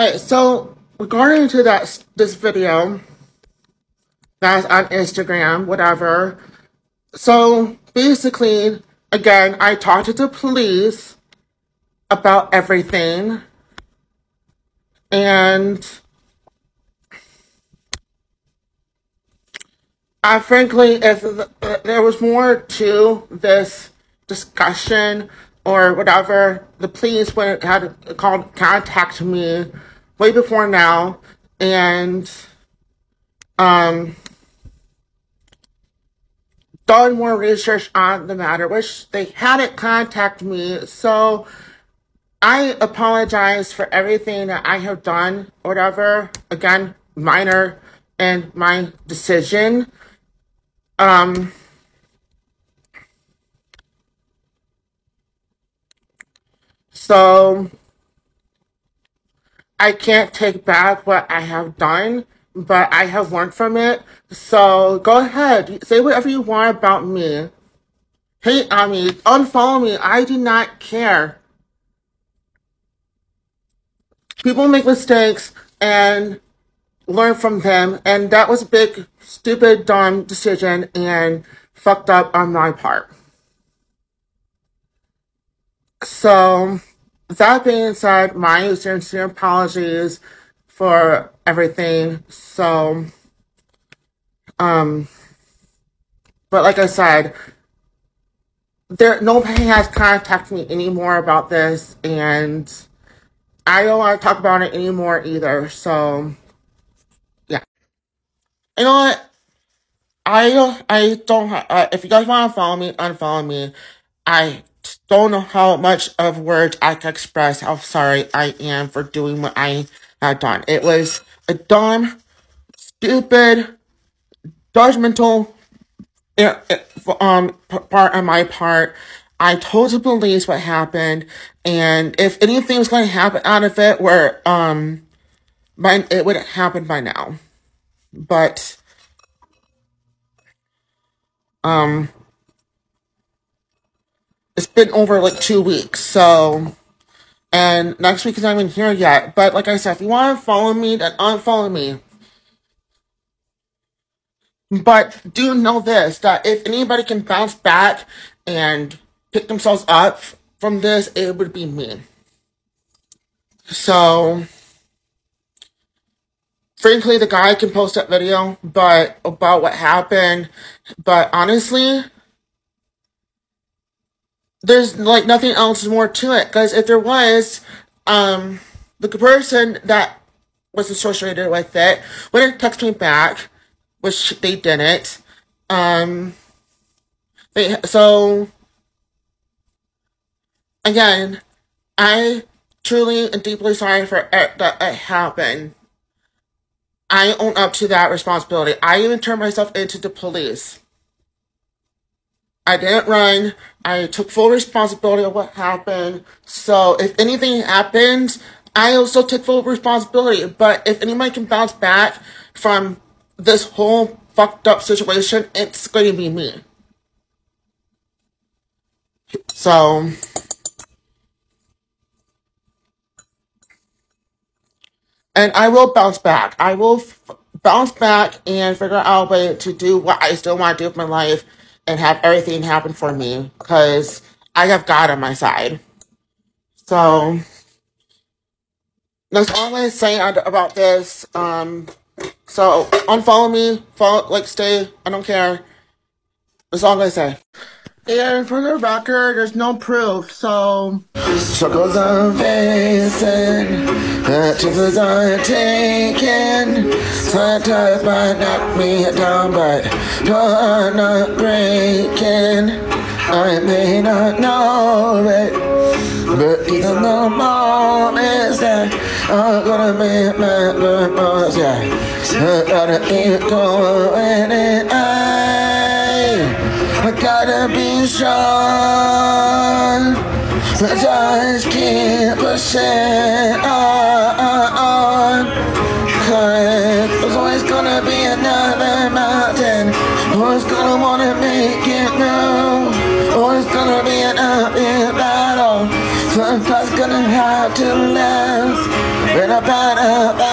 Alright, so regarding to that this video that's on Instagram, whatever. So basically, again, I talked to the police about everything. And I frankly, if there was more to this discussion or whatever, the police would had called contact me way before now, and um, done more research on the matter, which they hadn't contacted me. So I apologize for everything that I have done, whatever. Again, minor in my decision. Um, so I can't take back what I have done, but I have learned from it. So go ahead, say whatever you want about me. Hate on me, unfollow me. I do not care. people make mistakes and learn from them. And that was a big, stupid, dumb decision and fucked up on my part. So, that being said, my sincere apologies for everything. So, um, but like I said, there nobody has contacted me anymore about this, and I don't want to talk about it anymore either. So, yeah. You know what? I don't. I don't. Uh, if you guys want to follow me, unfollow me. I don't know how much of words I can express how sorry I am for doing what I have done. It was a dumb, stupid, judgmental um part on my part. I told the police what happened, and if anything was going to happen out of it, where um, by it would have happened by now, but um, it's been over like two weeks, so and next week is not even here yet. But like I said, if you want to follow me, then unfollow me. But do know this that if anybody can bounce back and pick themselves up from this, it would be me. So, frankly, the guy can post that video, but about what happened. But honestly, there's like nothing else more to it. Because if there was, um, the person that was associated with it would have texted me back, which they didn't. Um, they so again, I truly and deeply sorry for it, that it happened. I own up to that responsibility. I even turned myself into the police. I didn't run. I took full responsibility of what happened. So if anything happens, I also took full responsibility. But if anybody can bounce back from this whole fucked up situation, it's going to be me. So. and I will bounce back. I will bounce back and figure out a way to do what I still want to do with my life and have everything happen for me because I have God on my side. So that's all I say about this. Um, so unfollow me, follow, like, stay. I don't care. That's all I say. And for the record, there's no proof, so. Struggles are facing, chances are taken. Sometimes might knock me down, but you're not breaking. I may not know it, but even the moments that are gonna make my memories, yeah. I gotta keep going, and I. be. I just keep pushing on. Cause there's always gonna be another mountain. Always gonna wanna make it new. Always gonna be an uphill battle. Sometimes gonna have to last. When I better